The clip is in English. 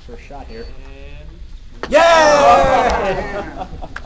first shot here. And